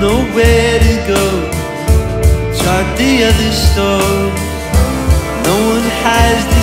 Know where to go. Chart the other store No one has